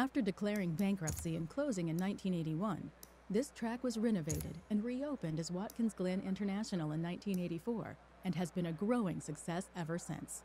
After declaring bankruptcy and closing in 1981, this track was renovated and reopened as Watkins Glen International in 1984 and has been a growing success ever since.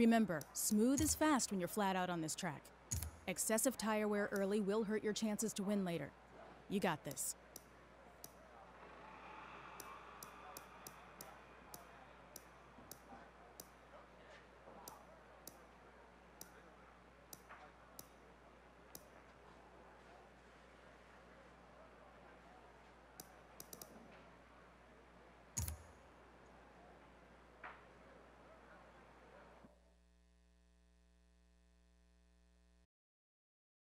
Remember, smooth is fast when you're flat out on this track. Excessive tire wear early will hurt your chances to win later. You got this.